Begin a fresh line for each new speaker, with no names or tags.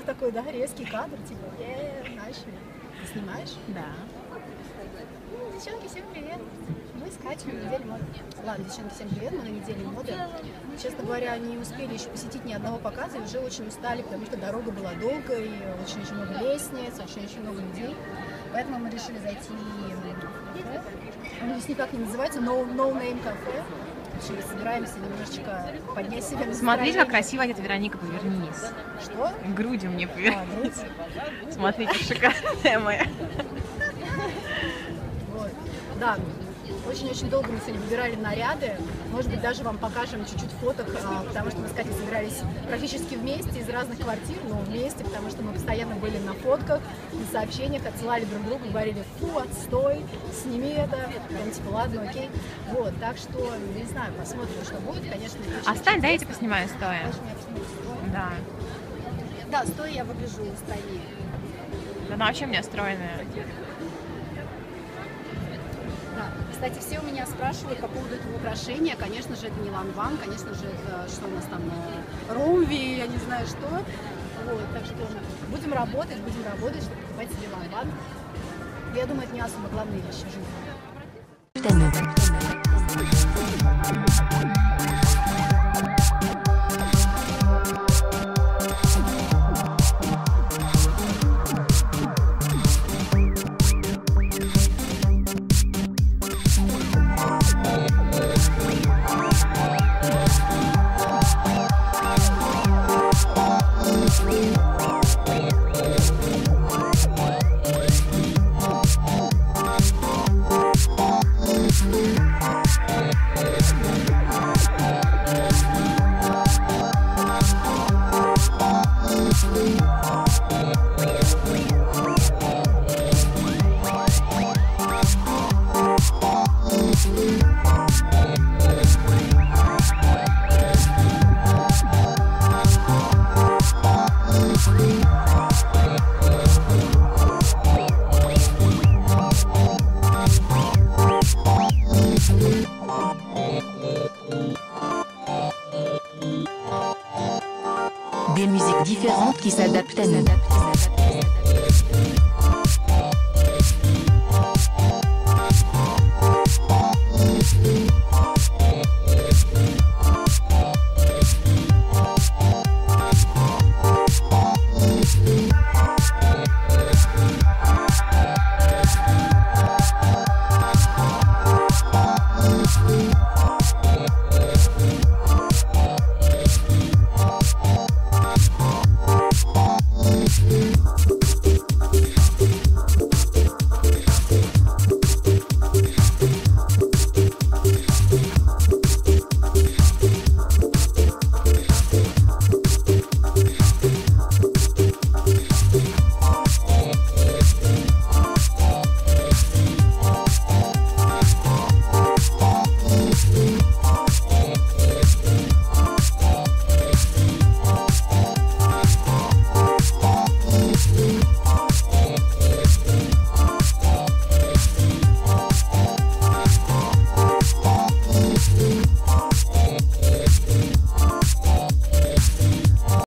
такой, да, резкий кадр, типа, е начали. Ты снимаешь?
Да.
Девчонки, всем привет! Мы скачиваем неделю моды. Ладно, девчонки, всем привет, мы на неделе моды. Честно говоря, не успели еще посетить ни одного показа и уже очень устали, потому что дорога была долгой, очень-очень много лестниц, очень-очень много людей. Поэтому мы решили зайти в кафе. Здесь никак не называется, no, no Name кафе. Решили, собираемся немножечко поднять себе настроение.
Смотрите, как красиво одета Вероника, повернись.
Что?
Грудью мне
А,
повернись.
грудь?
Смотрите, шикарная моя.
Вот. Да, очень-очень долго мы сегодня выбирали наряды. Может быть, даже вам покажем чуть-чуть фоток, а, потому что мы с Катей собирались практически вместе из разных квартир, но вместе, потому что мы постоянно были на фотках, на сообщениях, отсылали друг другу, говорили, фу, отстой, сними это. Потом типа, ладно, окей. Вот, так что, не знаю, посмотрим, что будет, конечно. очень
Встань, да, я тебя поснимаю стоя.
Меня посмотреть стоя?
Да.
Да, стоя я выгляжу стройнее.
Да она вообще у меня стройная.
Кстати, все у меня спрашивают по поводу этого украшения. Конечно же, это не Lanvin, конечно же, это что у нас там, э, Romwe, я не знаю что. Вот, так что будем работать, будем работать, чтобы покупать себе Lanvin. Я думаю, это не особо главные вещи в жизни.
Des musiques différentes qui s'adaptent à nous.